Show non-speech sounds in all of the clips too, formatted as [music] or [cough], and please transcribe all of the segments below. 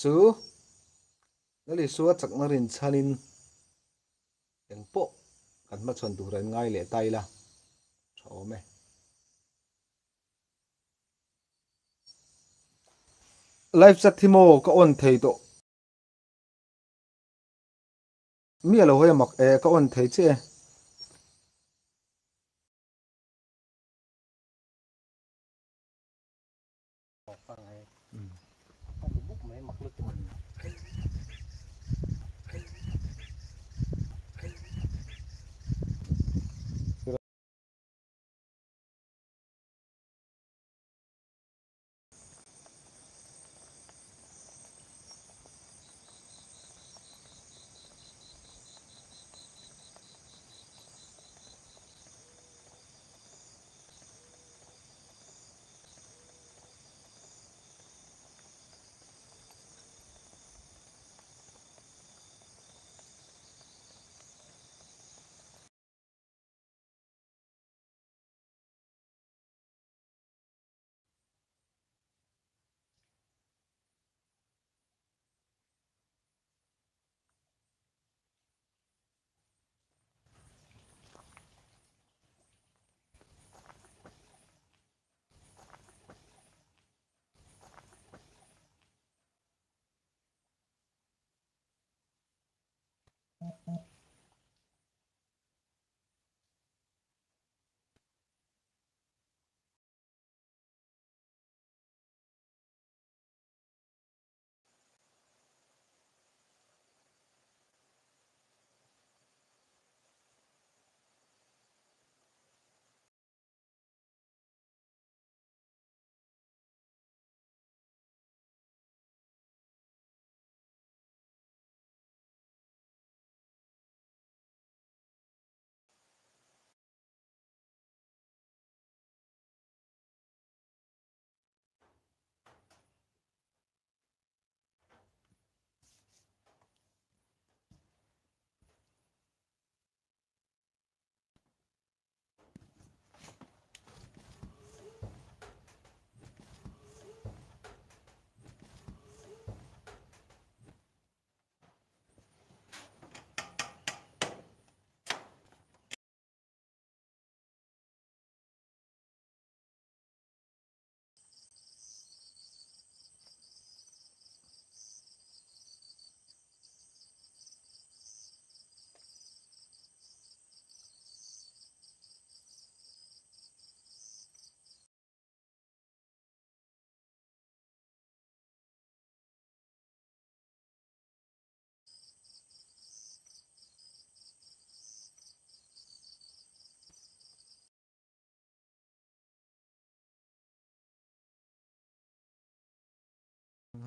chu nali suwa chakna rin chanin eng po kan ma chon turan ngai le tai la thome live chat thimo ka on thei to mi alo hoya mak e ka on thei che con cũng bút mẹ mặt lực cho mình.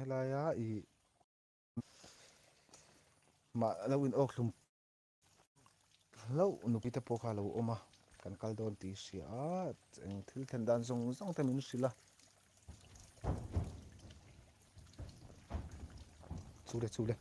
Helaya i ma lo in ok lum lo nu pita po kha lo oma kan kal don ti sia eng thil then dan zong zong ta min sila chule chule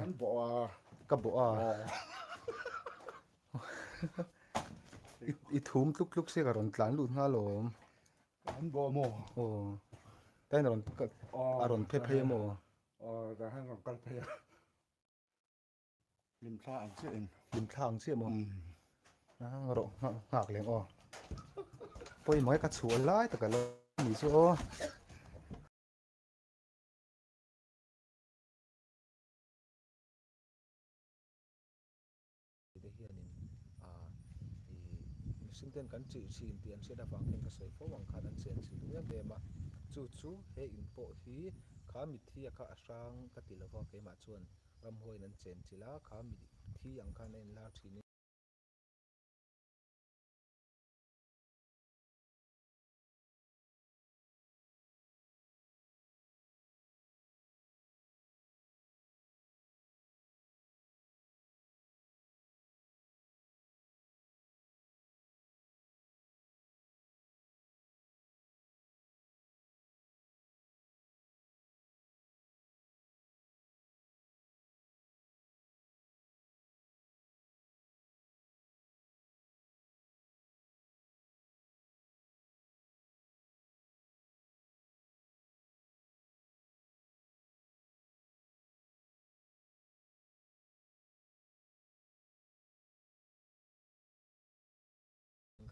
อันบ่อกับบ่ออีทุ่มลุกๆุกเสียกับรอนตลานลุนฮาลมหันบอโมโอ้แต่นรอนก็อารอนเพเพยโมอ๋อแต่หันของกันเพยลิมทางเสียองลิมทางเสียโมนะรอหักเลี้ยงอ๋อปอยไม่กัดสวนไล่แต่ก็เลยมีเสียอ๋ ten kan chi chi in tian se da wang hen ka sei fo wang khat an chen chi lu em ma chu chu he in po hi kha mi thi kha asang ka ti lo wa ke ma chuan ram hoi nan chen chila kha mi thi ang khan en la thini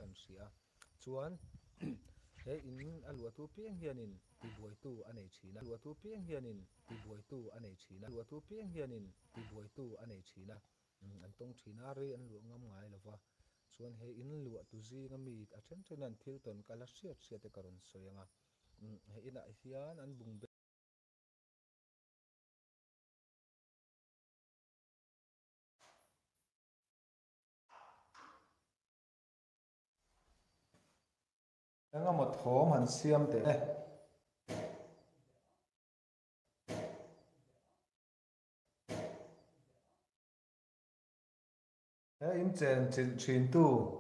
kan sia [clears throat] mm, chuan, he in a lua tu piang hianin ti buai tu a nei thina lua tu piang hianin ti buai tu a nei thina lua tu piang hianin ti buai tu a nei thina an tong thina re, an lu ngam ngai lova chuan he in lua tu zinga mi a then then an thil ton kala siat hriat te karon soyanga mm, he ina hian an bung Nga một thố hẳn xiêm thế này Thế in trên trên trên tu.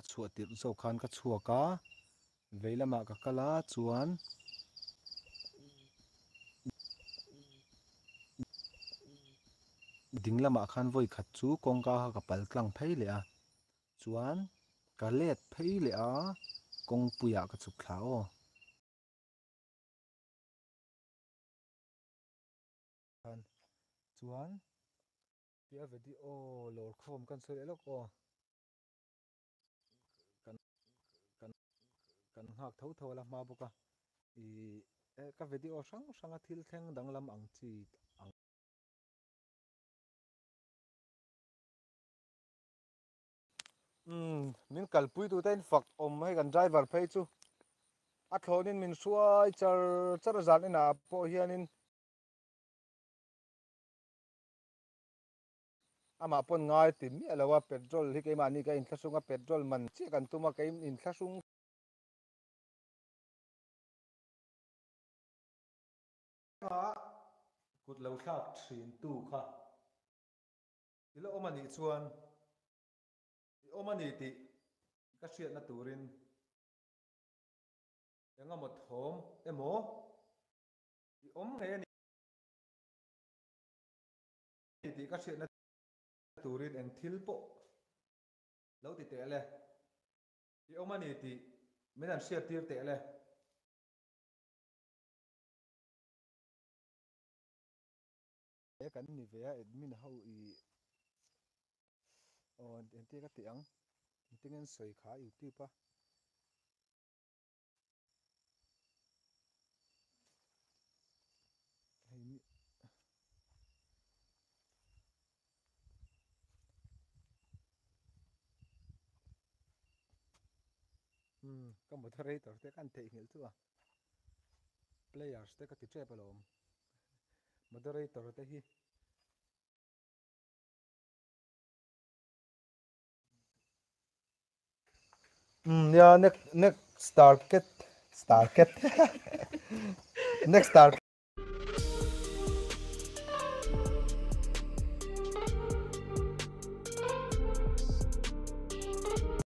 Ka chhuat tir zo khan ka chhuaka veilamah ka kala chuan. Ding lamah khan voi khat chu kawngka ka pal tlang phei leh a. Chuan ka let phei leh a. Kawngpuiah ka chuk thla aw chuan pia vedi o lor khawm kan soi lek aw kan hak tho tho la ma boka. I e, ka video sang hrang thil theng dang lam ang chi ang. Um min kalpui tu ten fak om hai kan driver phei chu. A thlonin min suai char char zan ina po hianin. Ama pon ngai ti mi alawa petrol hi ke mani ka in thlasunga petrol man chi kan tuma ka in thlasung kut lo thlak thrin tu kha. Ilo omani chuan omani ti ka hriat na turin. Enga mo thom emo i om nge ni ti ka hriat na turin eng thil po lo ti te le i omani ti men an hriat tir te le kan ni ve a admin ho i on en te ka te ang tingen soi kha youtube a hei mi hmm ka moderator te kan te ngel chu a players te ka ti che ꯃꯗꯔꯦꯇꯔꯗꯒꯤ Mm, yeah, next next target, target, next target.